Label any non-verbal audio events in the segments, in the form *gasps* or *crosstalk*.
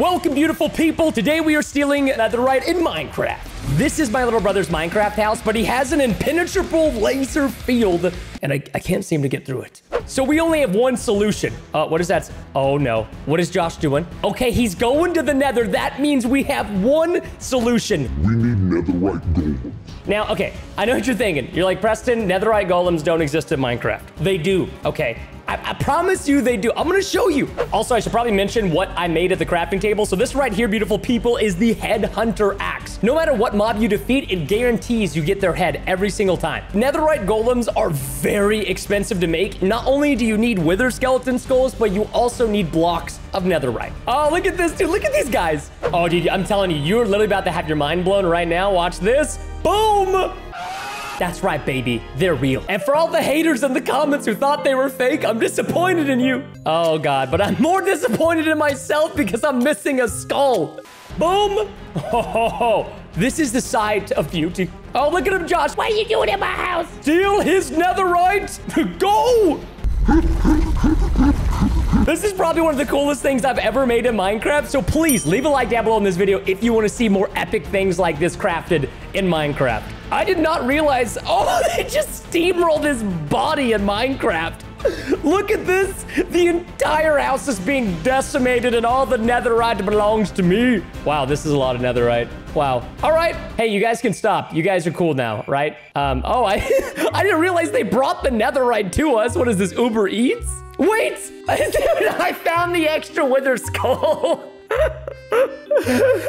Welcome, beautiful people. Today we are stealing netherite in Minecraft. This is my little brother's Minecraft house, but he has an impenetrable laser field, and I, I can't seem to get through it. So we only have one solution. Uh, what is that? Oh no. What is Josh doing? Okay, he's going to the nether. That means we have one solution. We need netherite golems. Now, okay, I know what you're thinking. You're like, Preston, netherite golems don't exist in Minecraft. They do, okay? I, I, promise you they do. I'm gonna show you. Also, I should probably mention what I made at the crafting table. So this right here, beautiful people, is the Headhunter Axe. No matter what mob you defeat, it guarantees you get their head every single time. Netherite golems are very expensive to make. Not only do you need wither skeleton skulls, but you also need blocks of netherite. Oh, look at this, dude. Look at these guys. Oh, dude, I'm telling you, you're literally about to have your mind blown right now. Watch this. Boom! That's right, baby. They're real. And for all the haters in the comments who thought they were fake, I'm disappointed in you. Oh, God. But I'm more disappointed in myself because I'm missing a skull. Boom. *laughs* Oh, ho, ho. This is the side of beauty. Oh, look at him, Josh. What are you doing in my house? Steal his netherite. *laughs* Go. This is probably one of the coolest things I've ever made in Minecraft, so please leave a like down below in this video if you want to see more epic things like this crafted in Minecraft. I did not realize, *laughs* oh, they just steamrolled his body in Minecraft. Look at this. The entire house is being decimated and all the netherite belongs to me. Wow, this is a lot of netherite. Wow. All right. Hey, you guys can stop. You guys are cool now, right? Um, oh, I, *laughs* I didn't realize they brought the netherite to us. What is this, Uber Eats? Wait! *laughs* I found the extra wither skull. *laughs*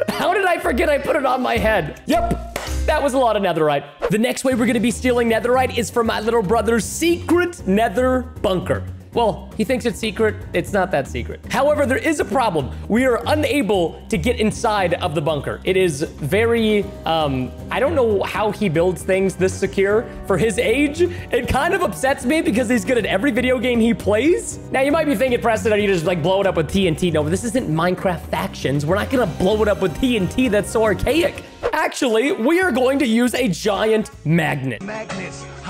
How did I forget I put it on my head? Yep, that was a lot of netherite. The next way we're gonna be stealing netherite is from my little brother's secret nether bunker. Well, he thinks it's secret. It's not that secret. However, there is a problem. We are unable to get inside of the bunker. It is very, um, I don't know how he builds things this secure for his age. It kind of upsets me because he's good at every video game he plays. Now, you might be thinking, Preston, you just like blow it up with TNT. No, this isn't Minecraft Factions. We're not gonna blow it up with TNT. That's so archaic. Actually, we are going to use a giant magnet.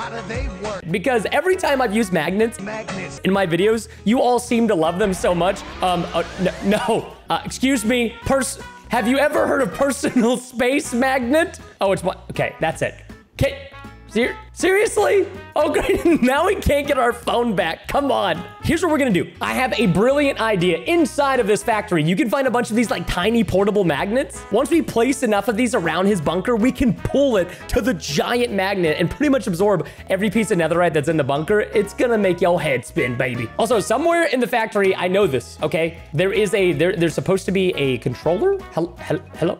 How do they work? Because every time I've used magnets Magnets. in my videos, you all seem to love them so much. Um, uh, no. Uh, excuse me, pers- have you ever heard of personal *laughs* space magnet? Oh, it's what? Okay, that's it. Okay, Ser seriously? Great. *laughs* now we can't get our phone back. Come on. Here's what we're to do. I have a brilliant idea. Inside of this factory, you can find a bunch of these like tiny portable magnets. Once we place enough of these around his bunker, we can pull it to the giant magnet and pretty much absorb every piece of netherite that's in the bunker. It's to make your head spin, baby. Also, somewhere in the factory, I know this, okay? There is a, there, there's supposed to be a controller. Hello? *laughs* Hello?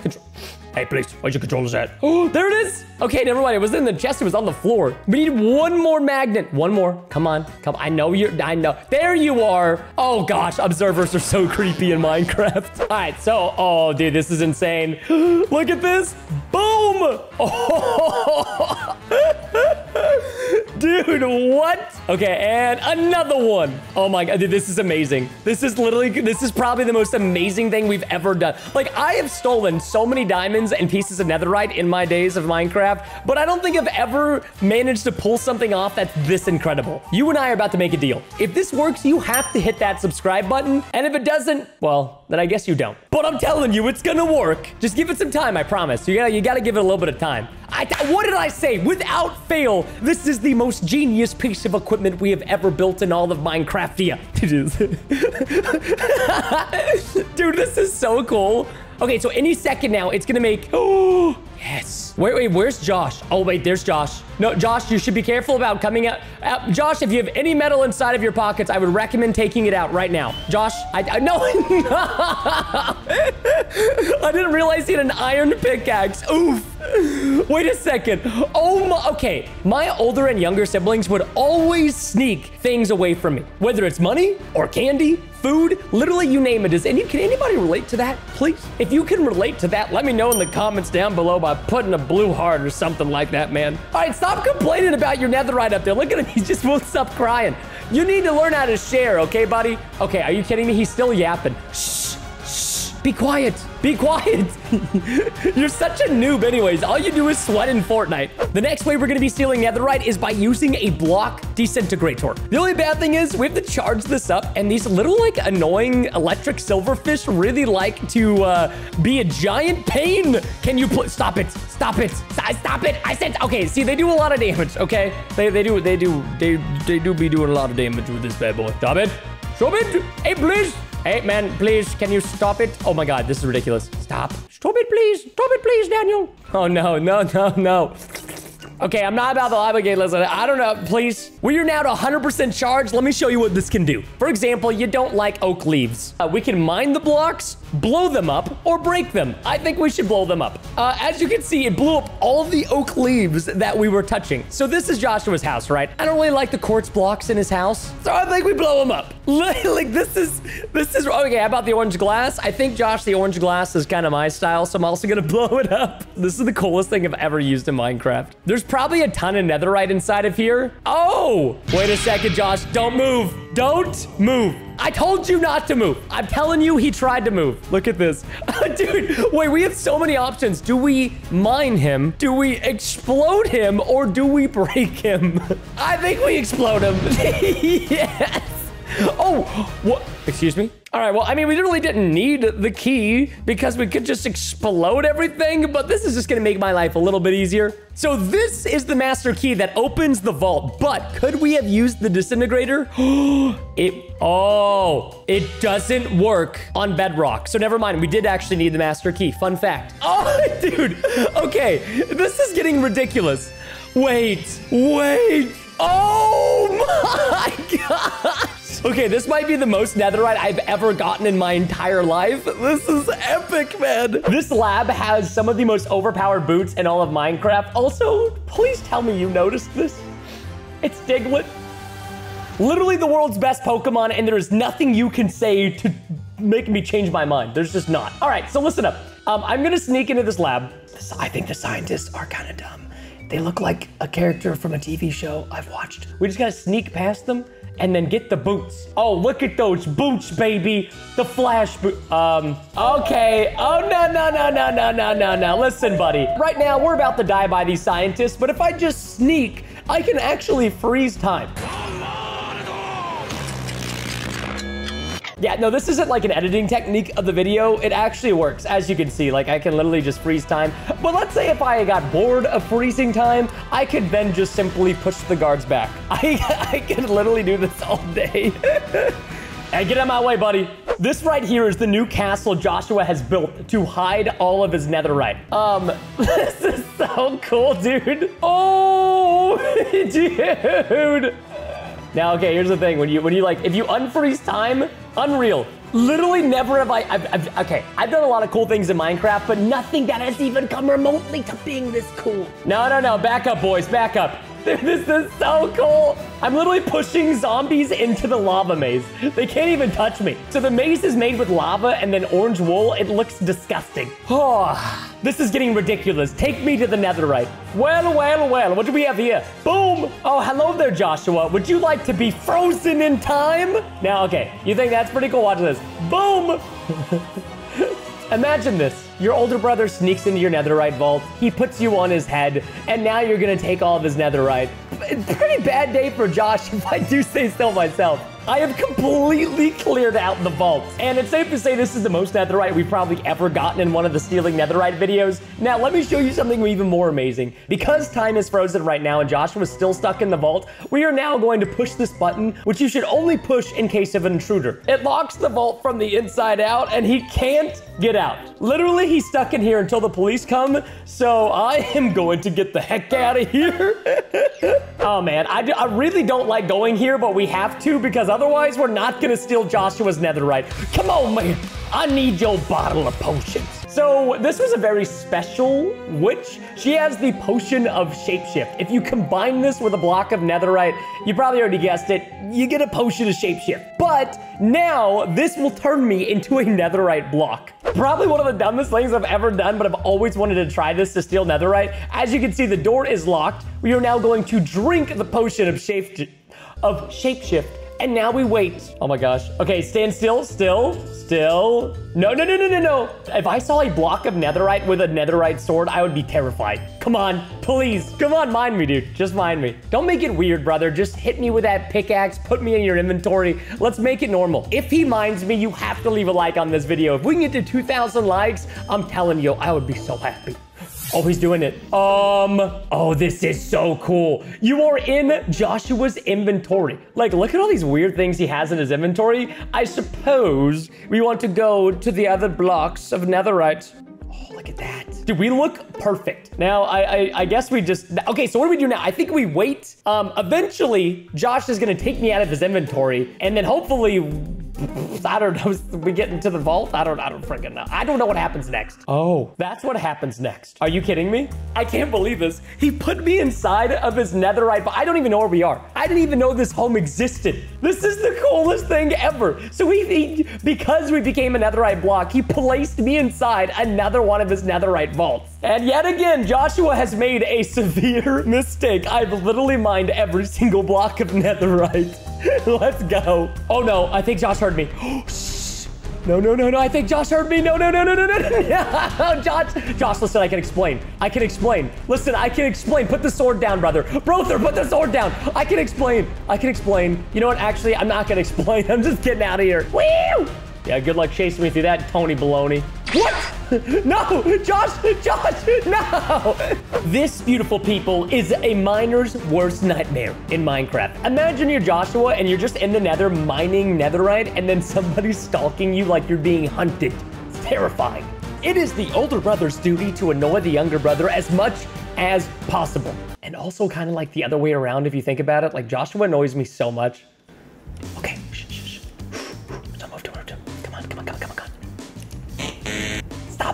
Control. Hey, please, where's your controllers *gasps* at? Oh, there it is. Okay, never mind. It was in the chest. It was on the floor. We need one more magnet. One more. Come on. Come. I know you're. I know. There you are. Oh gosh, observers are so creepy in Minecraft. *laughs* All right, so oh, dude, this is insane. *gasps* Look at this. Boom. Oh. *laughs* Dude, what? Okay, and another one. Oh my god, dude, this is amazing. This is literally, this is probably the most amazing thing we've ever done. Like, I have stolen so many diamonds and pieces of netherite in my days of Minecraft, but I don't think I've ever managed to pull something off that's this incredible. You and I are about to make a deal. If this works, you have to hit that subscribe button, and if it doesn't, well, then I guess you don't. But I'm telling you, it's gonna work. Just give it some time, I promise. You gotta, you gotta give it a little bit of time. I, what did I say? Without fail, this is the most genius piece of equipment we have ever built in all of Minecraftia. *laughs* *laughs* Dude, this is so cool. Okay, so any second now, it's gonna make... *gasps* Oh. Wait, wait, where's Josh? Oh, wait, there's Josh. No, Josh, you should be careful about coming out. Uh, Josh, if you have any metal inside of your pockets, I would recommend taking it out right now. Josh, I, I no. *laughs* I didn't realize he had an iron pickaxe. Oof. *laughs* Wait a second. Oh my, okay. My older and younger siblings would always sneak things away from me, whether it's money or candy, food, literally you name it. Does any, can anybody relate to that, please? If you can relate to that, let me know in the comments down below by putting a blue heart or something like that, man. All right, stop complaining about your netherite up there. Look at him, *laughs* he just won't stop crying. You need to learn how to share, okay, buddy? Okay, are you kidding me? He's still yapping. Shh, shh. Be quiet. Be quiet. *laughs* You're such a noob anyways. All you do is sweat in Fortnite. The next way we're going to be stealing netherite is by using a block disintegrator. The only bad thing is we have to charge this up and these little like annoying electric silverfish really like to uh, be a giant pain. Can you put, stop it. Stop it. Stop it. I said, okay, see, they do a lot of damage, okay? They, they do, they do, they, they do be doing a lot of damage with this bad boy. Stop it. Stop it. Hey, please. Hey, man, please, can you stop it? Oh my god, this is ridiculous. Stop. Stop it, please. Stop it, please, Daniel. Oh, no, no, no, no. Okay, I'm not about the lava gate. Listen, I don't know. Please. We are now to 100% charge. Let me show you what this can do. For example, you don't like oak leaves. Uh, we can mine the blocks, blow them up, or break them. I think we should blow them up. Uh, as you can see, it blew up all the oak leaves that we were touching. So this is Joshua's house, right? I don't really like the quartz blocks in his house. So I think we blow them up. *laughs* like this is, this is, okay, how about the orange glass? I think Josh, the orange glass is kind of my style. So I'm also gonna *laughs* blow it up. This is the coolest thing I've ever used in Minecraft. There's probably a ton of netherite inside of here. Oh, wait a second, Josh. Don't move. Don't move. I told you not to move. I'm telling you, he tried to move. Look at this. *laughs* Dude, wait, we have so many options. Do we mine him? Do we explode him? Or do we break him? *laughs* I think we explode him. *laughs* yes. Oh, what? Excuse me? All right, well, I mean, we really didn't need the key because we could just explode everything, but this is just gonna make my life a little bit easier. So this is the master key that opens the vault, but could we have used the disintegrator? *gasps* it, oh, it doesn't work on bedrock. So never mind, we did actually need the master key. Fun fact. *laughs* Oh, dude, okay, this is getting ridiculous. Wait, wait. Oh *laughs* my *laughs* Okay, this might be the most netherite I've ever gotten in my entire life. This is epic, man. This lab has some of the most overpowered boots in all of Minecraft. Also, please tell me you noticed this. It's Diglett. Literally the world's best Pokemon, and there's nothing you can say to make me change my mind. There's just not. All right, so listen up. Um, I'm gonna sneak into this lab. I think the scientists are kind of dumb. They look like a character from a TV show I've watched. We just gotta sneak past them and then get the boots. Oh, look at those boots, baby. The flash boot. Um, okay. Oh, no, no, no, no, no, no, no, no. Listen, buddy. Right now, we're about to die by these scientists, but if I just sneak, I can actually freeze time. Yeah, no, this isn't like an editing technique of the video. It actually works, as you can see. Like, I can literally just freeze time. But let's say if I got bored of freezing time, I could then just simply push the guards back. *laughs* I, I can literally do this all day. *laughs* Hey, get out of my way, buddy. This right here is the new castle Joshua has built to hide all of his netherite. Um, *laughs* this is so cool, dude. Oh, dude. Now, okay, here's the thing. When you, when you like, if you unfreeze time, unreal. Literally never have I, I've, I've, okay, I've done a lot of cool things in Minecraft, but nothing that has even come remotely to being this cool. No, no, no, back up, boys, back up. *laughs* This is so cool. I'm literally pushing zombies into the lava maze. They can't even touch me. So the maze is made with lava and then orange wool. It looks disgusting. Oh, this is getting ridiculous. Take me to the netherite. Well, well, well, what do we have here? Boom. Oh, hello there, Joshua. Would you like to be frozen in time? Now, okay, you think that's pretty cool? Watch this. Boom. *laughs* Imagine this. Your older brother sneaks into your netherite vault, he puts you on his head, and now you're gonna take all of his netherite. It's pretty bad day for Josh, *laughs* if I do say so myself. I have completely cleared out the vault. And it's safe to say this is the most netherite we've probably ever gotten in one of the stealing netherite videos. Now, let me show you something even more amazing. Because time is frozen right now and Joshua is still stuck in the vault, we are now going to push this button, which you should only push in case of an intruder. It locks the vault from the inside out and he can't get out. Literally, he's stuck in here until the police come, so I am going to get the heck out of here. *laughs* oh man, I, I really don't like going here, but we have to because otherwise we're not gonna steal Joshua's netherite. Come on, man. I need your bottle of potions. So this was a very special witch. She has the potion of shapeshift. If you combine this with a block of netherite, you probably already guessed it, you get a potion of shapeshift. But now this will turn me into a netherite block. Probably one of the dumbest things I've ever done, but I've always wanted to try this to steal netherite. As you can see, the door is locked. We are now going to drink the potion of shape of shapeshift and now we wait. Oh my gosh. Okay, stand still, still, still. No, no, no, no, no, no. If I saw a block of netherite with a netherite sword, I would be terrified. Come on, please. Come on, mind me, dude. Just mind me. Don't make it weird, brother. Just hit me with that pickaxe, put me in your inventory. Let's make it normal. If he minds me, you have to leave a like on this video. If we can get to 2,000 likes, I'm telling you, I would be so happy. Oh, he's doing it. Um, oh, this is so cool. You are in Joshua's inventory. Like, look at all these weird things he has in his inventory. I suppose we want to go to the other blocks of netherite. Oh, look at that. Dude, we look perfect. Now, I, I, I guess we just, okay, so what do we do now? I think we wait. Um, eventually, Josh is gonna take me out of his inventory, and then hopefully I don't know. *laughs* We get into the vault. I don't. I don't freaking know. I don't know what happens next. Oh, that's what happens next. Are you kidding me? I can't believe this. He put me inside of his netherite, but I don't even know where we are. I didn't even know this home existed. This is the coolest thing ever. So he, he because we became a netherite block, he placed me inside another one of his netherite vaults. And yet again, Joshua has made a severe *laughs* mistake. I've literally mined every single block of netherite. *laughs* Let's go. Oh no, I think Josh heard me. *gasps* No, no, no, no. I think Josh heard me. No, no, no, no, no, no, *laughs* no. Josh, Josh, listen, I can explain. I can explain. Listen, I can explain. Put the sword down, brother. Brother, put the sword down. I can explain. I can explain. You know what? Actually, I'm not going to explain. I'm just getting out of here. Woo! Yeah, good luck chasing me through that, Tony Baloney. What? *laughs* No, Josh, Josh, no. This, beautiful people, is a miner's worst nightmare in Minecraft. Imagine you're Joshua and you're just in the nether mining netherite and then somebody's stalking you like you're being hunted. It's terrifying. It is the older brother's duty to annoy the younger brother as much as possible. And also kind of like the other way around if you think about it. Like Joshua annoys me so much. Okay,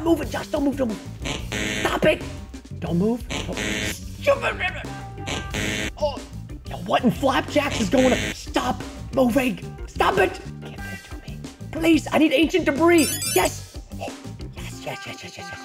Stop moving, Josh. Don't move, don't move. Stop it. Don't move. Don't. Oh, what in flapjacks is going on? Stop moving. Stop it. Me. Please, I need ancient debris. Yes. Yes, yes, yes, yes, yes, yes.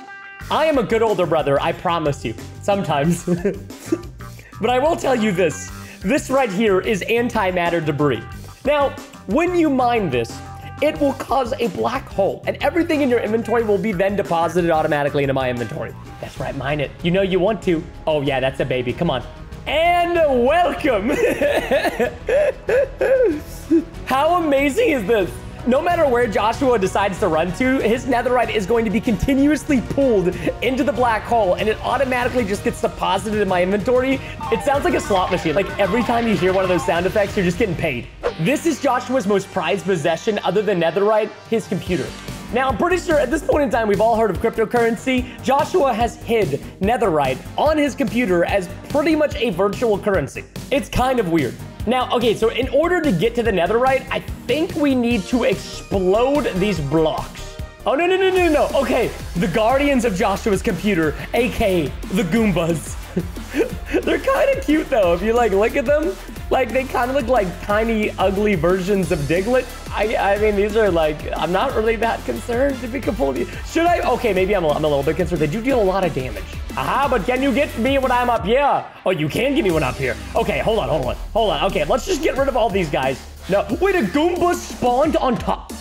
I am a good older brother, I promise you. Sometimes. *laughs* but I will tell you this. This right here is antimatter debris. Now, when you mine this, it will cause a black hole, and everything in your inventory will be then deposited automatically into my inventory. That's right, mine it. You know you want to. Oh yeah, that's a baby. Come on. And welcome. *laughs* How amazing is this? No matter where Joshua decides to run to, his netherite is going to be continuously pulled into the black hole and it automatically just gets deposited in my inventory. It sounds like a slot machine. Like every time you hear one of those sound effects, you're just getting paid. This is Joshua's most prized possession other than netherite, his computer. Now, I'm pretty sure at this point in time, we've all heard of cryptocurrency. Joshua has hid netherite on his computer as pretty much a virtual currency. It's kind of weird. Now, okay, so in order to get to the netherite, I think we need to explode these blocks. Oh, no, no, no, no, no. Okay, the guardians of Joshua's computer, aka the Goombas. *laughs* They're kind of cute, though, if you, like, look at them. Like, they kind of look like tiny, ugly versions of Diglett. I, I mean, these are, like, I'm not really that concerned, to be completely... Should I? Okay, maybe I'm I'm a little bit concerned. They do deal a lot of damage. Aha, but can you get me when I'm up here? Oh, you can get me when I'm up here. Okay, hold on, hold on, hold on. Okay, let's just get rid of all these guys. No, wait, a Goomba spawned on top.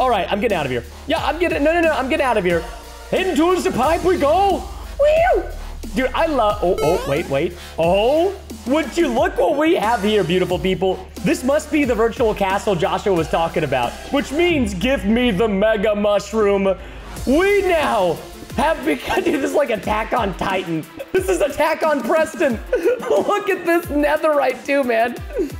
All right, I'm getting out of here. Yeah, I'm getting, no, no, no, I'm getting out of here. Into the pipe we go. Woo! Dude, I love, oh, oh, wait, wait. Oh, would you look what we have here, beautiful people. This must be the virtual castle Joshua was talking about, which means give me the mega mushroom. We now have become, dude, this is like Attack on Titan. This is Attack on Preston. *laughs* Look at this netherite too, man.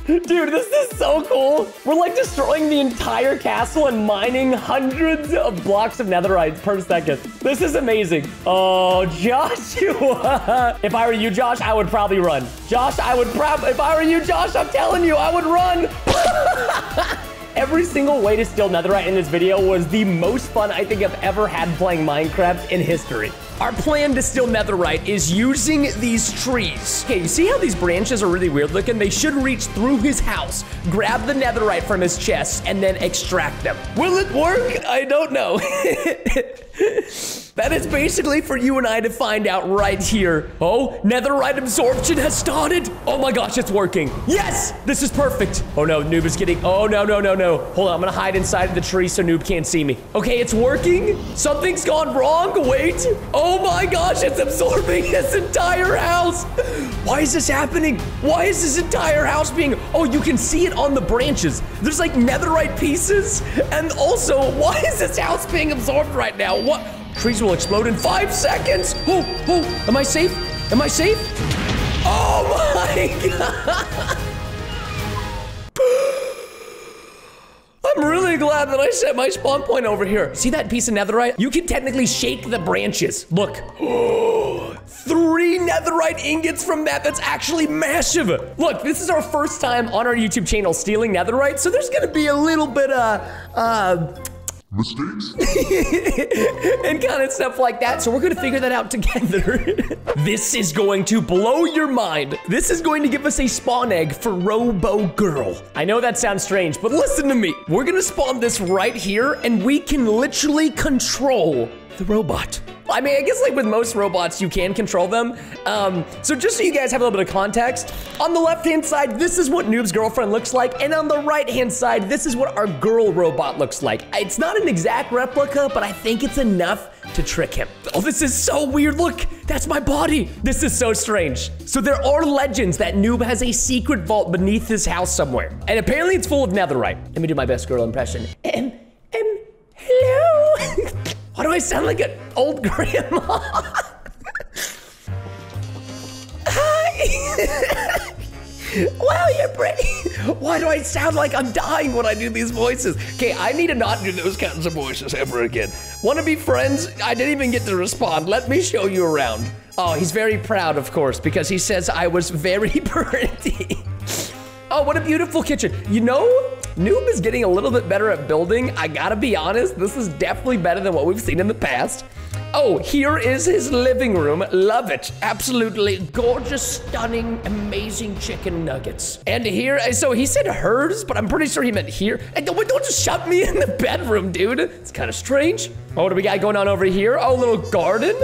Dude, this is so cool. We're like destroying the entire castle and mining hundreds of blocks of netherite per second. This is amazing. Oh, Joshua. *laughs* if I were you, Josh, I would probably run. Josh, I would probably, if I were you, Josh, I'm telling you, I would run. *laughs* Every single way to steal netherite in this video was the most fun I think I've ever had playing Minecraft in history. Our plan to steal netherite is using these trees. Okay, you see how these branches are really weird looking? They should reach through his house, grab the netherite from his chest, and then extract them. Will it work? I don't know. *laughs* That is basically for you and I to find out right here. Oh, netherite absorption has started. Oh my gosh, it's working. Yes, this is perfect. Oh no, Noob is getting, oh no, no, no, no. Hold on, I'm gonna hide inside of the tree so Noob can't see me. Okay, it's working. Something's gone wrong, wait. Oh Oh my gosh, it's absorbing *laughs* this entire house. Why is this happening? Why is this entire house being, oh, you can see it on the branches. There's like netherite pieces. And also, *laughs* why is this house being absorbed right now? What? Trees will explode in five seconds. Oh, oh, am I safe? Am I safe? Oh *laughs* my God. I'm really glad that I set my spawn point over here. See that piece of netherite? You can technically shake the branches. Look. *gasps* Three netherite ingots from that. That's actually massive. Look, this is our first time on our YouTube channel stealing netherite, so there's gonna be a little bit of, uh, Mistakes? *laughs* and kind of stuff like that. So we're gonna figure that out together. *laughs* this is going to blow your mind. This is going to give us a spawn egg for Robo Girl. I know that sounds strange, but listen to me. We're gonna spawn this right here, and we can literally control the robot. I mean, I guess like with most robots, you can control them. Um, so just so you guys have a little bit of context, on the left-hand side, this is what Noob's girlfriend looks like, and on the right-hand side, this is what our girl robot looks like. It's not an exact replica, but I think it's enough to trick him. Oh, this is so weird. Look, that's my body. This is so strange. So there are legends that Noob has a secret vault beneath his house somewhere. And apparently it's full of netherite. Let me do my best girl impression. Um, um, hello? *laughs* Why do I sound like an old *laughs* grandma? Hi. *laughs* wow, you're pretty. Why do I sound like I'm dying when I do these voices? Okay, I need to not do those kinds of voices ever again. Want to be friends? I didn't even get to respond. Let me show you around. Oh, he's very proud, of course, because he says I was very *laughs* pretty. Oh, what a beautiful kitchen. You know, Noob is getting a little bit better at building. I gotta be honest, this is definitely better than what we've seen in the past. Oh, here is his living room. Love it. Absolutely gorgeous, stunning, amazing chicken nuggets. And here, so he said hers, but I'm pretty sure he meant here. And don't, don't just shut me *laughs* in the bedroom, dude. It's kind of strange. Oh, what do we got going on over here? Oh, little garden.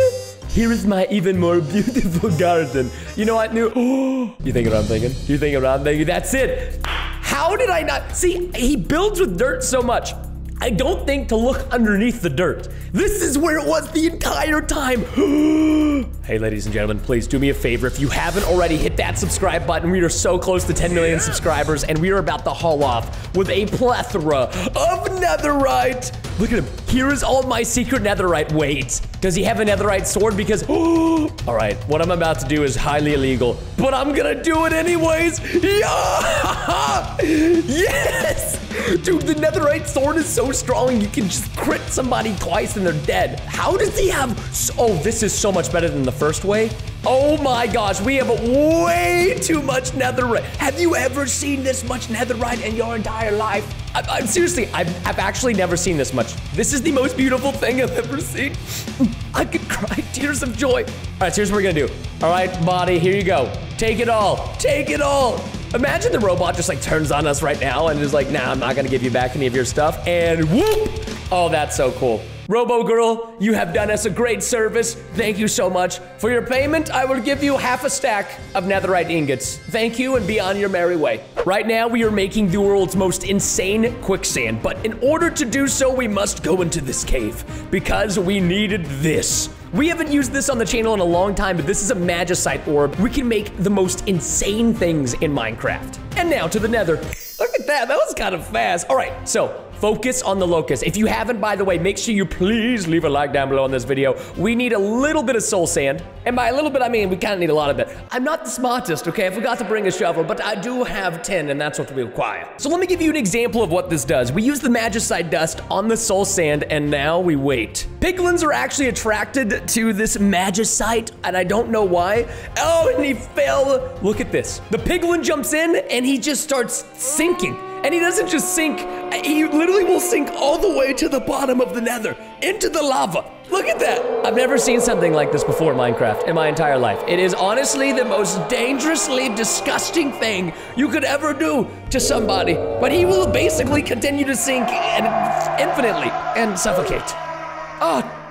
Here is my even more *laughs* beautiful garden. You know what, new? *gasps* you thinking what I'm thinking? You thinking what I'm thinking? That's it. How did I not? See, he builds with dirt so much. I don't think to look underneath the dirt. This is where it was the entire time. *gasps* hey, ladies and gentlemen, please do me a favor. If you haven't already, hit that subscribe button. We are so close to 10 million subscribers, and we are about to haul off with a plethora of netherite. Look at him. Here is all my secret netherite. Wait, does he have a netherite sword? Because, *gasps* all right, what I'm about to do is highly illegal, but I'm gonna do it anyways. *laughs* Yeah! *laughs* Yes! Dude, the netherite sword is so strong, you can just crit somebody twice and they're dead. How does he have, oh, this is so much better than the first way. Oh my gosh, we have way too much netherite. Have you ever seen this much netherite in your entire life? I, am seriously, I've, I've actually never seen this much. This is the most beautiful thing I've ever seen. *laughs* I could cry tears of joy. All right, so here's what we're gonna do. All right, body, here you go. Take it all, take it all. Imagine the robot just like turns on us right now and is like, nah, I'm not gonna give you back any of your stuff. And whoop! Oh, that's so cool. Robo Girl, you have done us a great service. Thank you so much. For your payment, I will give you half a stack of netherite ingots. Thank you and be on your merry way. Right now, we are making the world's most insane quicksand, but in order to do so, we must go into this cave because we needed this. We haven't used this on the channel in a long time, but this is a magicite orb. We can make the most insane things in Minecraft. And now to the nether. Look at that, that was kind of fast. All right, so Focus on the locust. If you haven't, by the way, make sure you please leave a like down below on this video. We need a little bit of soul sand. And by a little bit, I mean we kind of need a lot of it. I'm not the smartest, okay? I forgot to bring a shovel, but I do have 10, and that's what we require. So let me give you an example of what this does. We use the magicite dust on the soul sand, and now we wait. Piglins are actually attracted to this magicite, and I don't know why. Oh, and he fell. Look at this. The piglin jumps in, and he just starts sinking. And he doesn't just sink he literally will sink all the way to the bottom of the nether, into the lava. Look at that. I've never seen something like this before in Minecraft in my entire life. It is honestly the most dangerously disgusting thing you could ever do to somebody. But he will basically continue to sink and infinitely and suffocate. Oh,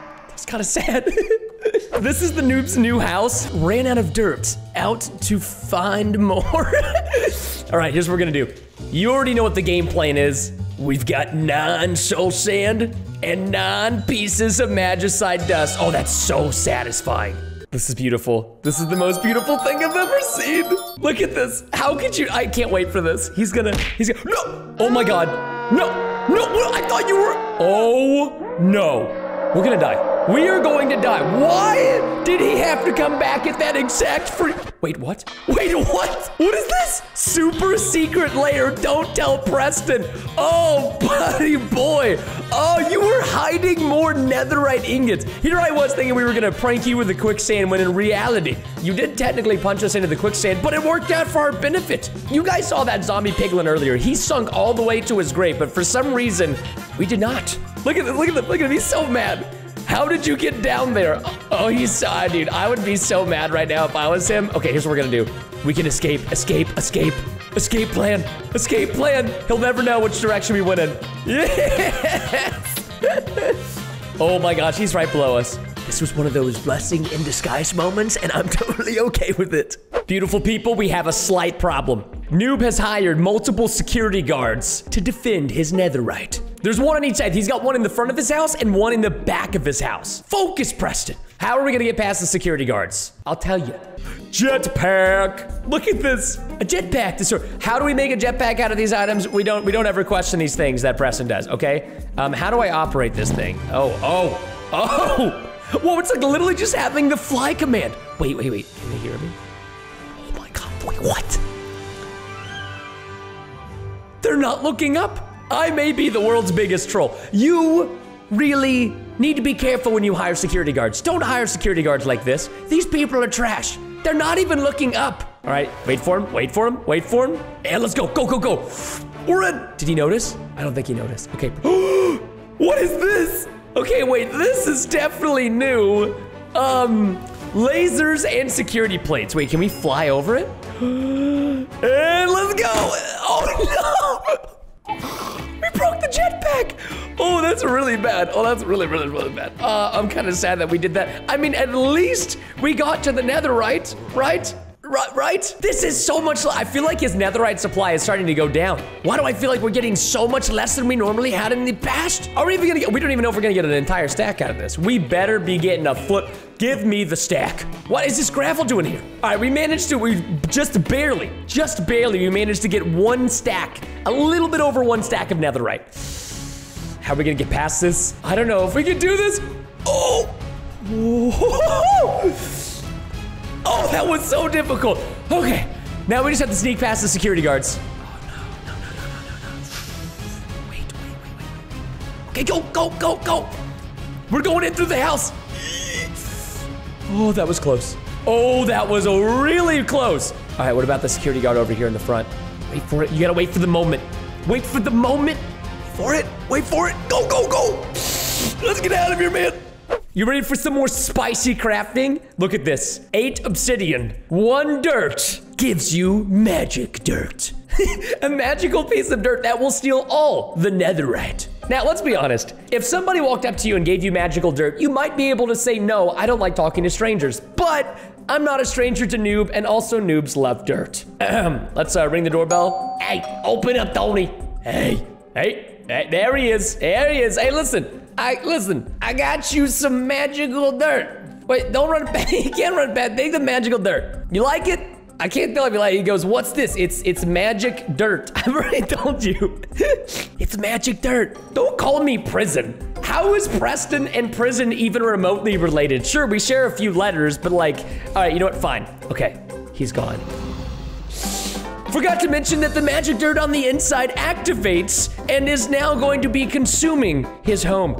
that's kind of sad. *laughs* this is the noob's new house. Ran out of dirt. Out to find more. *laughs* All right, here's what we're gonna do. You already know what the game plan is. We've got nine soul sand and nine pieces of magicite dust. Oh, that's so satisfying. This is beautiful. This is the most beautiful thing I've ever seen. Look at this. How could you? I can't wait for this. He's gonna, he's gonna, no. Oh my God. No, no, I thought you were, oh no. We're gonna die. We are going to die. Why did he have to come back at that exact free? Wait, what? Wait, what? What is this? Super secret layer. Don't tell Preston. Oh, *laughs* buddy boy. Oh, you were hiding more netherite ingots. Here I was thinking we were gonna prank you with the quicksand when in reality, you did technically punch us into the quicksand, but it worked out for our benefit. You guys saw that zombie piglin earlier. He sunk all the way to his grave, but for some reason, we did not. Look at look at look at him. He's so mad. How did you get down there? Oh, he's, uh, dude, I would be so mad right now if I was him. Okay, here's what we're gonna do. We can escape, escape, escape, escape plan, escape plan. He'll never know which direction we went in. *laughs* Yes! *laughs* oh my gosh, he's right below us. This was one of those blessing in disguise moments, and I'm *laughs* totally okay with it. Beautiful people, we have a slight problem. Noob has hired multiple security guards to defend his netherite. There's one on each side. He's got one in the front of his house and one in the back of his house. Focus, Preston. How are we gonna get past the security guards? I'll tell you. Jetpack. Look at this. A jetpack. This how do we make a jetpack out of these items? We don't we don't ever question these things that Preston does, okay? Um, how do I operate this thing? Oh, oh, oh. Whoa, it's like literally just having the fly command. Wait, wait, wait. Can they hear me? Oh my god, wait, what? They're not looking up. I may be the world's biggest troll. You really need to be careful when you hire security guards. Don't hire security guards like this. These people are trash. They're not even looking up. All right, wait for him, wait for him, wait for him. And let's go, go, go, go. We're in. Did he notice? I don't think he noticed. Okay. *gasps* what is this? Okay, wait, this is definitely new. Um, lasers and security plates. Wait, can we fly over it? *gasps* and let's go. *gasps* Oh no. *gasps* We broke the jetpack! Oh, that's really bad. Oh, that's really, really, really bad. Uh, I'm kind of sad that we did that. I mean, at least we got to the netherite, right? Right, right? This is so much. I feel like his netherite supply is starting to go down. Why do I feel like we're getting so much less than we normally had in the past? Are we even gonna get? We don't even know if we're gonna get an entire stack out of this. We better be getting a foot. Give me the stack. What is this gravel doing here? All right, we managed to. We just barely, just barely, we managed to get one stack, a little bit over one stack of netherite. How are we gonna get past this? I don't know if we can do this. Oh. *laughs* Oh, that was so difficult. Okay, now we just have to sneak past the security guards. Oh, no, no, no, no, no, no, no. Wait, wait, wait, wait, wait. Okay, go, go, go, go. We're going in through the house. Oh, that was close. Oh, that was really close. All right, what about the security guard over here in the front? Wait for it. You gotta wait for the moment. Wait for the moment. For it. Wait for it. Go, go, go. Let's get out of here, man. You ready for some more spicy crafting? Look at this. Eight obsidian, one dirt gives you magic dirt. *laughs* a magical piece of dirt that will steal all the netherite. Now, let's be honest. If somebody walked up to you and gave you magical dirt, you might be able to say, no, I don't like talking to strangers. But I'm not a stranger to noob, and also noobs love dirt. *clears throat* let's uh, ring the doorbell. Hey, open up, Tony. Hey, hey, hey, there he is. There he is. Hey, listen. I listen, I got you some magical dirt. Wait, don't run *laughs* back. you can't run back. Take the magical dirt. You like it? I can't tell if you like it. He goes, what's this? It's it's magic dirt. *laughs* I've already told you. *laughs* it's magic dirt. Don't call me prison. How is Preston and prison even remotely related? Sure, we share a few letters, but like, all right, you know what? Fine. Okay, he's gone. Forgot to mention that the magic dirt on the inside activates and is now going to be consuming his home.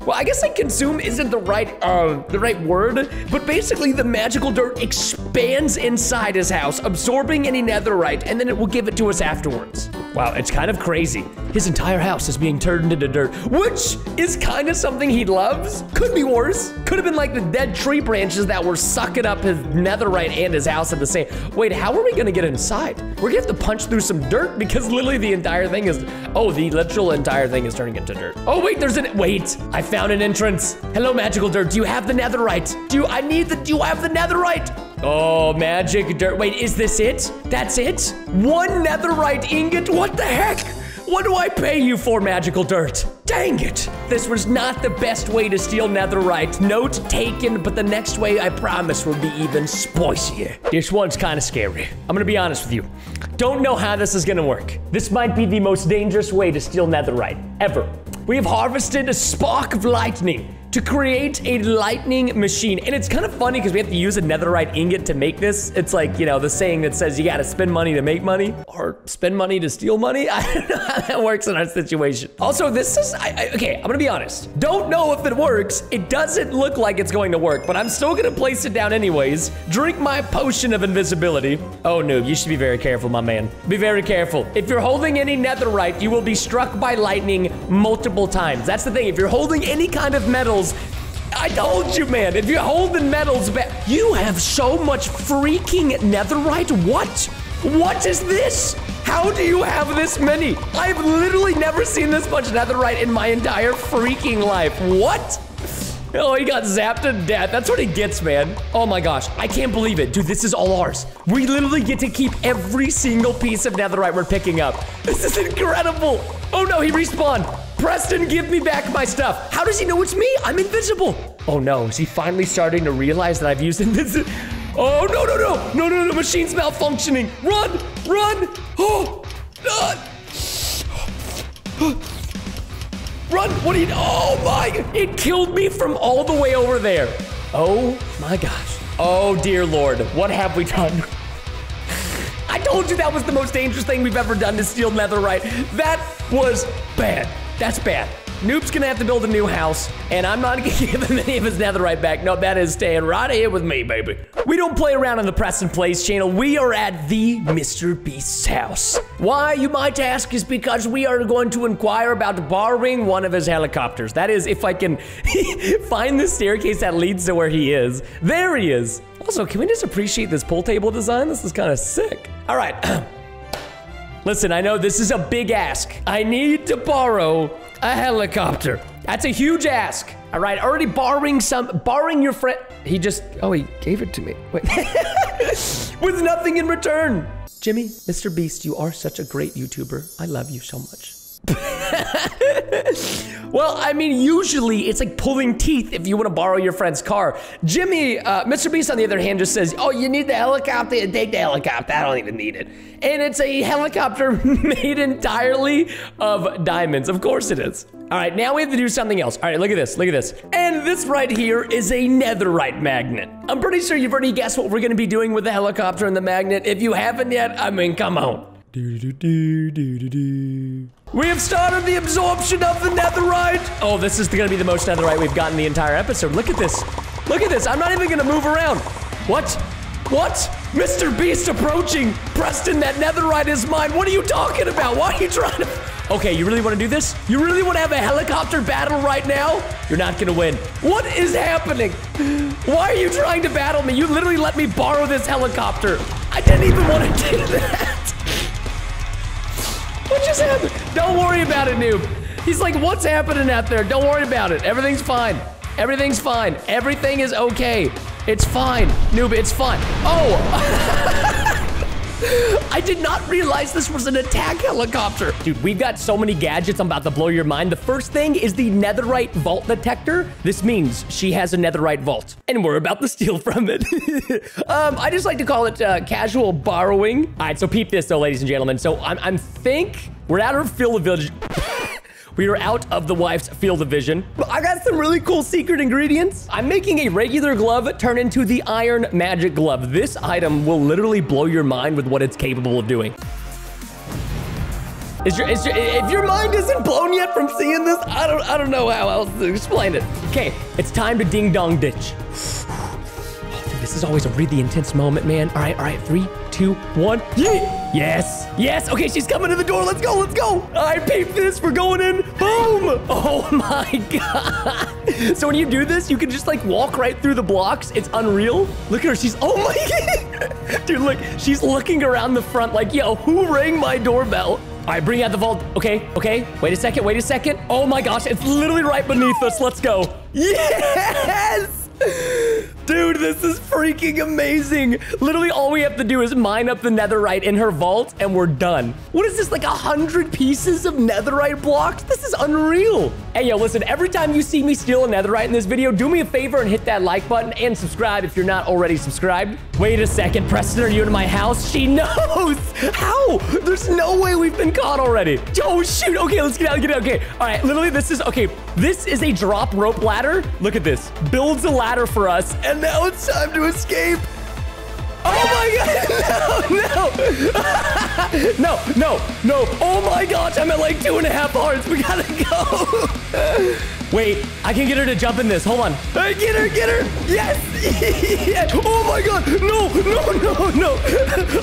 Well, I guess like consume isn't the right uh, the right word, but basically the magical dirt expands inside his house, absorbing any netherite, and then it will give it to us afterwards. Wow, it's kind of crazy. His entire house is being turned into dirt, which is kind of something he loves. Could be worse. Could have been like the dead tree branches that were sucking up his netherite and his house at the same. Wait, how are we gonna get inside? We're gonna have to punch through some dirt because literally the entire thing is. Oh, the literal entire thing is turning into dirt. Oh wait, there's an wait. I found an entrance. Hello, magical dirt. Do you have the netherite? Do you, I need the? Do you have the netherite? Oh, magic dirt. Wait, is this it? That's it? One netherite ingot? What the heck? What do I pay you for, magical dirt? Dang it! This was not the best way to steal netherite. Note taken, but the next way, I promise, will be even spicier. This one's kind of scary. I'm gonna be honest with you. Don't know how this is gonna work. This might be the most dangerous way to steal netherite ever. We have harvested a spark of lightning to create a lightning machine. And it's kind of funny because we have to use a netherite ingot to make this. It's like, you know, the saying that says you got to spend money to make money or spend money to steal money. *laughs* I don't know how that works in our situation. Also, this is, I, I, okay, I'm going to be honest. Don't know if it works. It doesn't look like it's going to work, but I'm still going to place it down anyways. Drink my potion of invisibility. Oh, noob, you should be very careful, my man. Be very careful. If you're holding any netherite, you will be struck by lightning multiple times. That's the thing. If you're holding any kind of metals, I told you, man, if you're holding metals back, you have so much freaking netherite. What? What is this? How do you have this many? I've literally never seen this much netherite in my entire freaking life. What? Oh, he got zapped to death. That's what he gets, man. Oh my gosh, I can't believe it. Dude, this is all ours. We literally get to keep every single piece of netherite we're picking up. This is incredible. Oh no, he respawned. Preston, give me back my stuff. How does he know it's me? I'm invisible. Oh no, is he finally starting to realize that I've used *laughs* invisible? Oh no, no, no, no, no, no, the machine's malfunctioning. Run, run. Oh, uh. Run! What are you? Oh my! It killed me from all the way over there. Oh my gosh. Oh dear lord, what have we done? *laughs* I told you that was the most dangerous thing we've ever done to steal netherite. That was bad. That's bad. Noob's gonna have to build a new house, and I'm not *laughs* gonna give him any of his netherite back. No, that is staying right here with me, baby. We don't play around on the PrestonPlayz channel. We are at the Mr. Beast's house. Why, you might ask, is because we are going to inquire about borrowing one of his helicopters. That is, if I can *laughs* find the staircase that leads to where he is. There he is. Also, can we just appreciate this pool table design? This is kind of sick. All right. *clears throat* Listen, I know this is a big ask. I need to borrow a helicopter. That's a huge ask. All right, already borrowing some, borrowing your friend. He just, oh, he gave it to me. Wait. *laughs* With nothing in return. Jimmy, Mr. Beast, you are such a great YouTuber. I love you so much. *laughs* well, I mean, usually it's like pulling teeth if you want to borrow your friend's car. Jimmy, uh, Mr. Beast, on the other hand, just says, Oh, you need the helicopter? Take the helicopter. I don't even need it. And it's a helicopter *laughs* made entirely of diamonds. Of course it is. All right, now we have to do something else. All right, look at this. Look at this. And this right here is a netherite magnet. I'm pretty sure you've already guessed what we're going to be doing with the helicopter and the magnet. If you haven't yet, I mean, come on. Do, do, do, do, do, do. We have started the absorption of the netherite. Oh, this is gonna be the most netherite we've gotten the entire episode. Look at this. Look at this. I'm not even gonna move around. What? What? Mr. Beast approaching. Preston, that netherite is mine. What are you talking about? Why are you trying to... *laughs* Okay, you really want to do this? You really want to have a helicopter battle right now? You're not going to win. What is happening? Why are you trying to battle me? You literally let me borrow this helicopter. I didn't even want to *laughs* do that. Don't worry about it, noob. He's like, what's happening out there? Don't worry about it. Everything's fine. Everything's fine. Everything is okay. It's fine. Noob, it's fine. Oh! *laughs* I did not realize this was an attack helicopter. Dude, we've got so many gadgets, I'm about to blow your mind. The first thing is the netherite vault detector. This means she has a netherite vault, and we're about to steal from it. *laughs* um, I just like to call it uh, casual borrowing. All right, so peep this though, ladies and gentlemen. So I'm, I'm think we're at our field of village. *laughs* We are out of the wife's field of vision. I got some really cool secret ingredients. I'm making a regular glove turn into the iron magic glove. This item will literally blow your mind with what it's capable of doing. Is your, is your, if your mind isn't blown yet from seeing this, I don't, I don't know how else to explain it. Okay, it's time to ding dong ditch. *sighs* Oh, dude, this is always a really intense moment, man. All right, all right, three, two, one, yeah. Yes. Yes. Okay, she's coming to the door. Let's go. Let's go. I peeped this. We're going in. Boom. Oh *laughs* my god. So when you do this, you can just like walk right through the blocks. It's unreal. Look at her. She's oh my god. *laughs* dude. Look, she's looking around the front like, yo, who rang my doorbell? All right, bring out the vault. Okay, okay. Wait a second. Wait a second. Oh my gosh, it's literally right beneath us. Let's go. *laughs* Yes. Dude, this is freaking amazing. Literally, all we have to do is mine up the netherite in her vault, and we're done. What is this, like a hundred pieces of netherite blocks? This is unreal. Hey, yo, listen, every time you see me steal a netherite in this video, do me a favor and hit that like button and subscribe if you're not already subscribed. Wait a second, Preston, are you in my house? She *laughs* knows. How? There's no way we've been caught already. Oh, shoot. Okay, let's get out, get out. Okay, all right, literally, this is, okay, this is a drop rope ladder. Look at this. Builds a ladder for us, and now it's time to escape. Oh my god, *laughs* no, no. *laughs* no, no, no. Oh my gosh, I'm at like two and a half hearts. We gotta go. *laughs* Wait, I can get her to jump in this. Hold on. Get her, get her. Yes. yeah. Oh my god. No, no, no, no.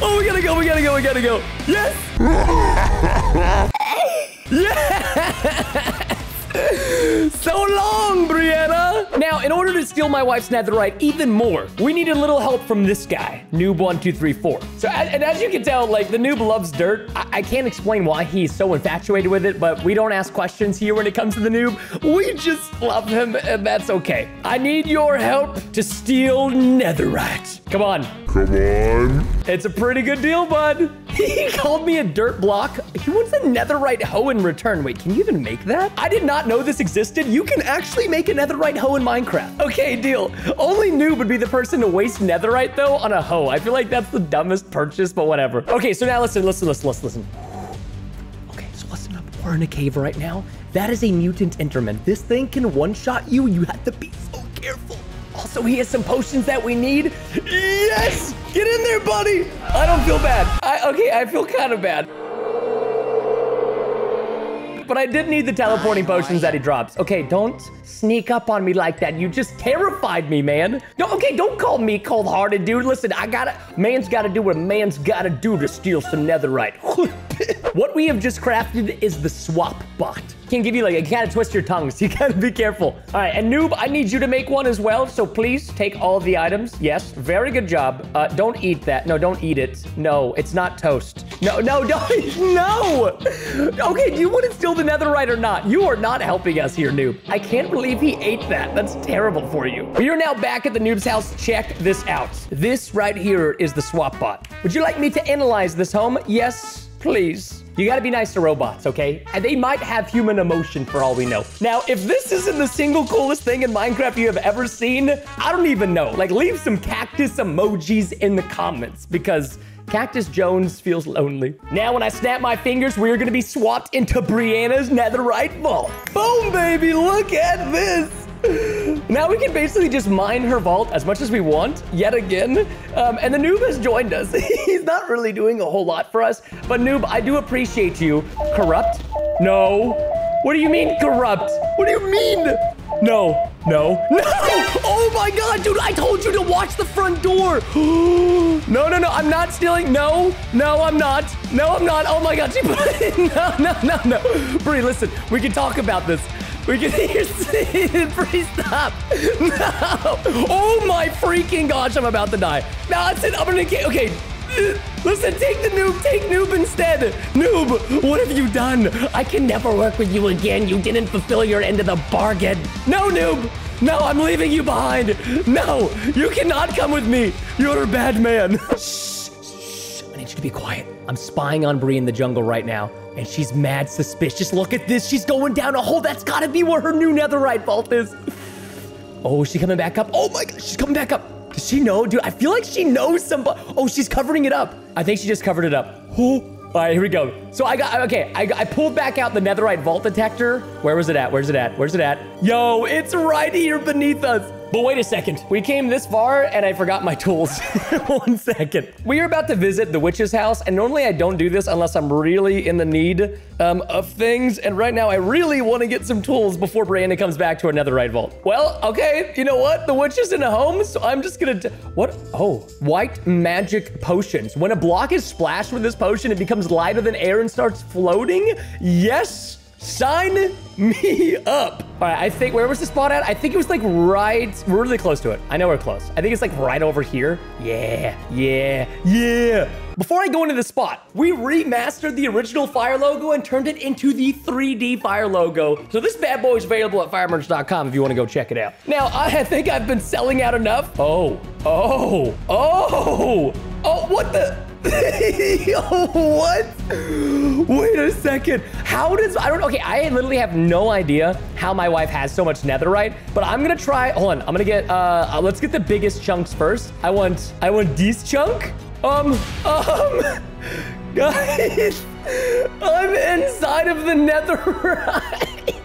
Oh, we gotta go, we gotta go, we gotta go. Yes. yes. In order to steal my wife's netherite even more, we need a little help from this guy, Noob1234. So, and as you can tell, like, the noob loves dirt. I, I can't explain why he's so infatuated with it, but we don't ask questions here when it comes to the noob. We just love him, and that's okay. I need your help to steal netherite. Come on. Come on. It's a pretty good deal, bud. *laughs* He called me a dirt block. He wants a netherite hoe in return. Wait, can you even make that? I did not know this existed. You can actually make a netherite hoe in Minecraft. Okay, deal. Only noob would be the person to waste netherite, though, on a hoe. I feel like that's the dumbest purchase, but whatever. Okay, so now listen, listen, listen, listen, listen. Okay, so listen up. We're in a cave right now. That is a mutant enderman. This thing can one-shot you. You have to be so careful. Also, he has some potions that we need. Yes! Get in there, buddy! I don't feel bad. I, okay, I feel kind of bad. But I did need the teleporting potions that he drops. Okay, don't sneak up on me like that. You just terrified me, man. No, okay, don't call me cold-hearted, dude. Listen, I gotta... Man's gotta do what man's gotta do to steal some netherite. *laughs* what we have just crafted is the swap bot. Can give you like, you gotta twist your tongue, so *laughs* you gotta be careful. All right, and Noob, I need you to make one as well, so please take all the items. Yes, very good job. Uh, don't eat that. No, don't eat it. No, it's not toast. No, no, don't, *laughs* no! Okay, do you want to steal the netherite or not? You are not helping us here, Noob. I can't believe he ate that. That's terrible for you. We are now back at the Noob's house. Check this out. This right here is the swap bot. Would you like me to analyze this home? Yes, please. You gotta be nice to robots, okay? And they might have human emotion for all we know. Now, if this isn't the single coolest thing in Minecraft you have ever seen, I don't even know. Like, leave some cactus emojis in the comments because Cactus Jones feels lonely. Now, when I snap my fingers, we're gonna be swapped into Brianna's netherite vault. Boom, baby, look at this. Now we can basically just mine her vault as much as we want, yet again. Um, and the noob has joined us. *laughs* He's not really doing a whole lot for us, but noob, I do appreciate you. Corrupt? No. What do you mean corrupt? What do you mean? No, no, *laughs* no! Oh my god, dude, I told you to watch the front door! *gasps* no, no, no, I'm not stealing. No, no, I'm not. No, I'm not. Oh my god, she put it. *laughs* No, no, no, no. Brie, listen, we can talk about this. We can *laughs* hear Brie, stop. No. Oh my freaking gosh, I'm about to die. No, it's it. I'm gonna get, okay. Listen, take the noob. Take noob instead. Noob, what have you done? I can never work with you again. You didn't fulfill your end of the bargain. No, noob. No, I'm leaving you behind. No, you cannot come with me. You're a bad man. *laughs* shh, shh. I need you to be quiet. I'm spying on Bree in the jungle right now, and she's mad suspicious. Look at this. She's going down a hole. That's got to be where her new netherite vault is. Oh, is she coming back up? Oh my god, she's coming back up. Does she know? Dude, I feel like she knows somebody. Oh, she's covering it up. I think she just covered it up. Oh, *gasps* all right, here we go. So I got, okay, I, I pulled back out the netherite vault detector. Where was it at? Where's it at? Where's it at? Yo, it's right here beneath us. But wait a second. We came this far and I forgot my tools. *laughs* One second. We are about to visit the witch's house. And normally I don't do this unless I'm really in the need um, of things. And right now I really want to get some tools before Brianna comes back to our netherite vault. Well, okay. You know what? The witch is in a home. So I'm just going to... What? Oh, white magic potions. When a block is splashed with this potion, it becomes lighter than air and starts floating? Yes. Sign me up. All right, I think, where was the spot at? I think it was like right, we're really close to it. I know we're close. I think it's like right over here. Yeah, yeah, yeah. Before I go into the spot, we remastered the original Fire logo and turned it into the 3D Fire logo. So this bad boy is available at firemerch.com if you want to go check it out. Now, I think I've been selling out enough. Oh, oh, oh, oh, what the? *laughs* what? Wait a second. How does I don't okay, I literally have no idea how my wife has so much netherite, but I'm gonna try. Hold on, I'm gonna get uh, uh let's get the biggest chunks first. I want I want this chunk. Um, um *laughs* guys, I'm inside of the netherite.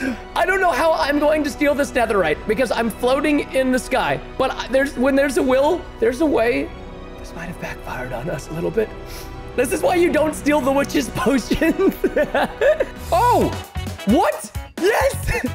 *laughs* I don't know how I'm going to steal this netherite because I'm floating in the sky. But there's when there's a will, there's a way this might have backfired on us a little bit. This is why you don't steal the witch's *laughs* potion. oh, what? Yes.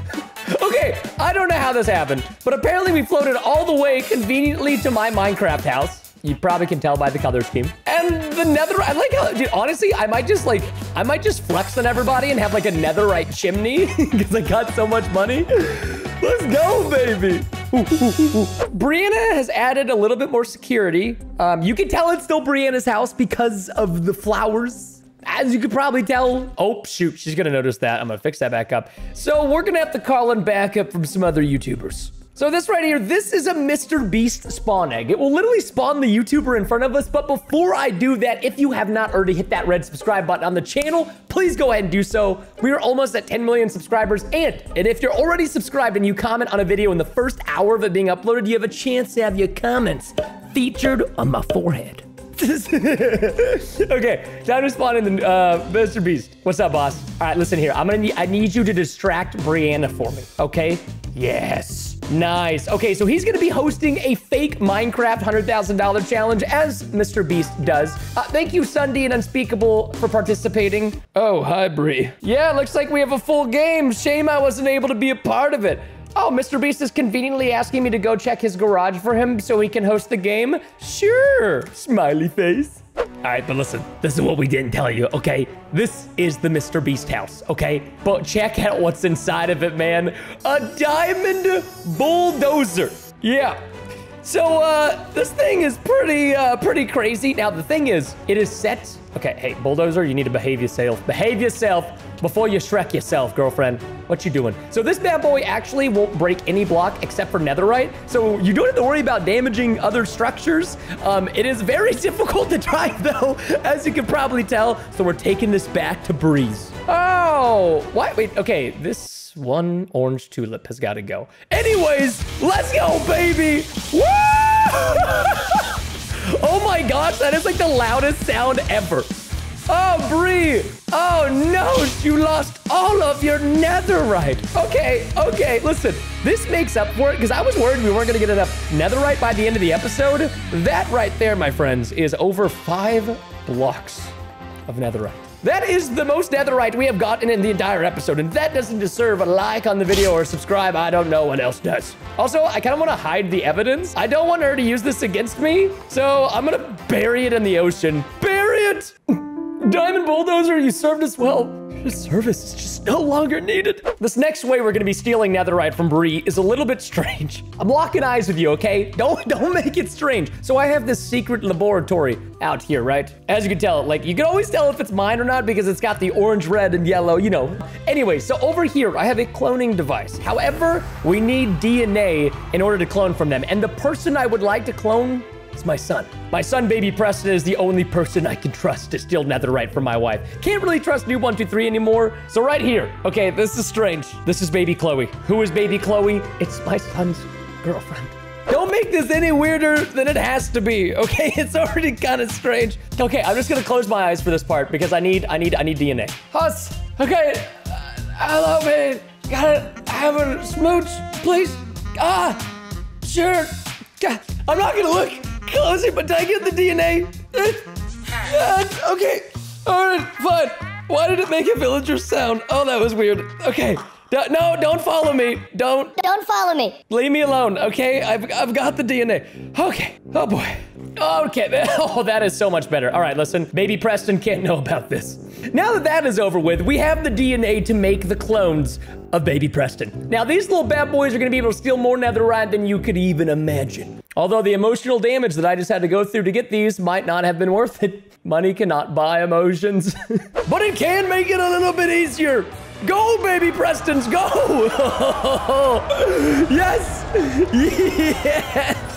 *laughs* okay, I don't know how this happened, but apparently we floated all the way conveniently to my Minecraft house. You probably can tell by the color scheme. And the nether, I like how, dude, honestly, I might just like, I might just flex on everybody and have like a netherite chimney *laughs* because I got so much money. Let's go, baby. Brianna has added a little bit more security. Um, you can tell it's still Brianna's house because of the flowers. As you could probably tell, oh, shoot, she's gonna notice that. I'm gonna fix that back up. So we're gonna have to call in backup from some other YouTubers. So this right here, this is a Mr. Beast spawn egg. It will literally spawn the YouTuber in front of us. But before I do that, if you have not already hit that red subscribe button on the channel, please go ahead and do so. We are almost at 10 million subscribers. And, and if you're already subscribed and you comment on a video in the first hour of it being uploaded, you have a chance to have your comments featured on my forehead. *laughs* okay, time to spawn in the uh, Mr. Beast. What's up, boss? All right, listen here. I'm gonna need, I need you to distract Brianna for me, okay? Yes. Nice. Okay, so he's going to be hosting a fake Minecraft $100,000 challenge as Mr. Beast does. Uh, thank you, SSundee and Unspeakable, for participating. Oh, hi, Bree. Yeah, looks like we have a full game. Shame I wasn't able to be a part of it. Oh, Mr. Beast is conveniently asking me to go check his garage for him so he can host the game? Sure. Smiley face. All right, but listen, this is what we didn't tell you, okay? This is the Mr. Beast house, okay? But check out what's inside of it, man. A diamond bulldozer. Yeah. So, uh, this thing is pretty, uh, pretty crazy. Now, the thing is, it is set Okay, hey, Bulldozer, you need to behave yourself. Behave yourself before you Shrek yourself, girlfriend. What you doing? So this bad boy actually won't break any block except for netherite. So you don't have to worry about damaging other structures. Um, it is very *laughs* difficult to drive though, as you can probably tell. So we're taking this back to Bree's. Oh, what? Wait, okay, this one orange tulip has got to go. Anyways, let's go, baby. Woo! *laughs* Oh my gosh, that is like the loudest sound ever. Oh, Bree. Oh, no. You lost all of your netherite. Okay, okay. Listen, this makes up for it because I was worried we weren't going to get enough netherite by the end of the episode. That right there, my friends, is over five blocks of netherite. That is the most netherite we have gotten in the entire episode, and that doesn't deserve a like on the video or subscribe. I don't know what else does. Also, I kind of want to hide the evidence. I don't want her to use this against me, so I'm gonna bury it in the ocean. Bury it! *laughs* Diamond Bulldozer, you served us well. Your service is just no longer needed. This next way we're gonna be stealing netherite from Bree is a little bit strange. *laughs* I'm locking eyes with you, okay? Don't, *laughs* don't make it strange. So I have this secret laboratory out here, right? As you can tell, like, you can always tell if it's mine or not because it's got the orange, red, and yellow, you know. Anyway, so over here, I have a cloning device. However, we need DNA in order to clone from them. And the person I would like to clone it's my son. My son, baby Preston, is the only person I can trust to steal netherite from my wife. Can't really trust Noob123 anymore. So right here, okay, this is strange. This is baby Chloe. Who is baby Chloe? It's my son's girlfriend. Don't make this any weirder than it has to be, okay? *laughs* It's already kind of strange. Okay, I'm just gonna close my eyes for this part because I need, I need, I need DNA. Huss, okay, uh, love it. Gotta have a smooch, please? Ah, sure. God, I'm not gonna look closely, but did I get the DNA? Uh, okay, all right, fine. Why did it make a villager sound? Oh, that was weird. Okay, D- no, don't follow me. Don't Don't follow me. leave me alone, okay? I've, I've got the DNA. Okay, oh boy. Okay, *laughs* oh, that is so much better. All right, listen, baby Preston can't know about this. Now that that is over with, we have the DNA to make the clones of baby Preston. Now, these little bad boys are gonna be able to steal more netherite than you could even imagine. Although the emotional damage that I just had to go through to get these might not have been worth it. Money cannot buy emotions, *laughs* but it can make it a little bit easier. Go, baby Prestons, go! *laughs* yes! Yes!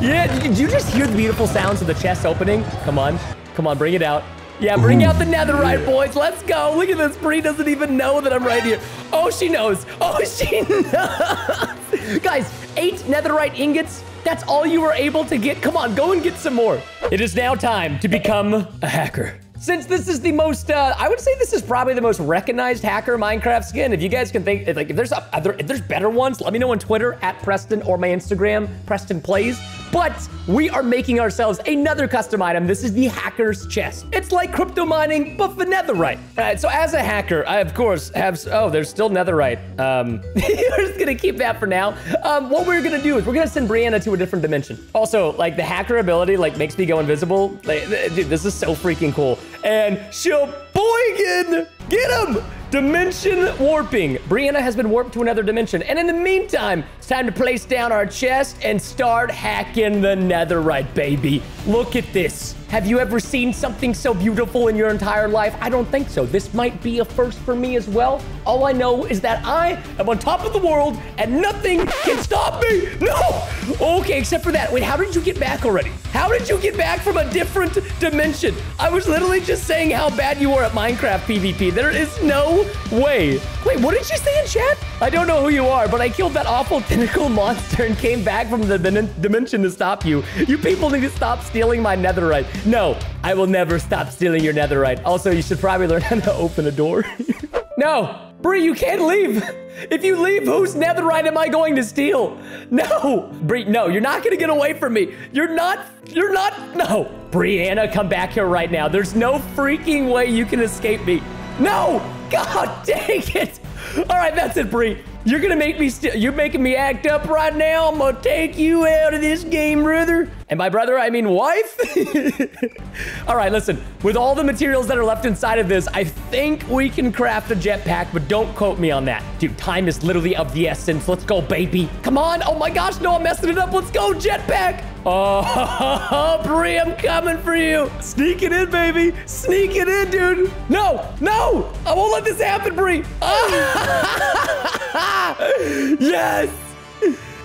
Yeah, did you just hear the beautiful sounds of the chest opening? Come on, come on, bring it out. Yeah, bring out the netherite, boys. Let's go. Look at this. Bree doesn't even know that I'm right here. Oh, she knows. Oh, *laughs* she knows. Guys, eight netherite ingots. That's all you were able to get. Come on, go and get some more. It is now time to become a hacker. Since this is the most, uh, I would say this is probably the most recognized hacker Minecraft skin. If you guys can think, like, if there's a, if there's better ones, let me know on Twitter at Preston or my Instagram, PrestonPlayz. But we are making ourselves another custom item. This is the hacker's chest. It's like crypto mining, but for netherite. All right, so as a hacker, I of course have, oh, there's still netherite. Um, *laughs* we're just gonna keep that for now. Um, what we're gonna do is we're gonna send Brianna to a different dimension. Also, like the hacker ability, like makes me go invisible. Like, dude, this is so freaking cool. And Sheboygan, get him! Dimension warping. Brianna has been warped to another dimension. And in the meantime, it's time to place down our chest and start hacking the netherite, baby. Look at this. Have you ever seen something so beautiful in your entire life? I don't think so. This might be a first for me as well. All I know is that I am on top of the world and nothing can stop me. No! Okay, except for that. Wait, how did you get back already? How did you get back from a different dimension? I was literally just saying how bad you are at Minecraft PvP. There is no way. Wait, what did you say in chat? I don't know who you are, but I killed that awful *laughs* tentacle monster and came back from the dim- dimension to stop you. You people need to stop stealing my netherite. No, I will never stop stealing your netherite. Also, you should probably learn *laughs* how to open a door. *laughs* no, Bree, you can't leave. If you leave, whose netherite am I going to steal? No, Bree, no, you're not gonna get away from me. You're not, you're not, no. Brianna, come back here right now. There's no freaking way you can escape me. No, God *laughs* dang it. All right, that's it, Bree. You're gonna make me steal. You're making me act up right now. I'm gonna take you out of this game, brother. And by brother, I mean wife. *laughs* all right, listen. With all the materials that are left inside of this, I think we can craft a jetpack, but don't quote me on that. Dude, time is literally of the essence. Let's go, baby. Come on. Oh my gosh, no, I'm messing it up. Let's go, jetpack. Oh, *laughs* Brie, I'm coming for you. Sneak it in, baby. Sneak it in, dude. No, no. I won't let this happen, Brie. Ah. *laughs* yes.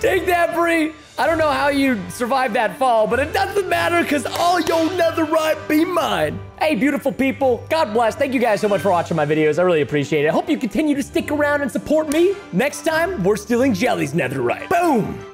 Take that, Brie. I don't know how you survived that fall, but it doesn't matter because all your netherite be mine. Hey, beautiful people. God bless. Thank you guys so much for watching my videos. I really appreciate it. I hope you continue to stick around and support me. Next time, we're stealing Jelly's netherite. Boom.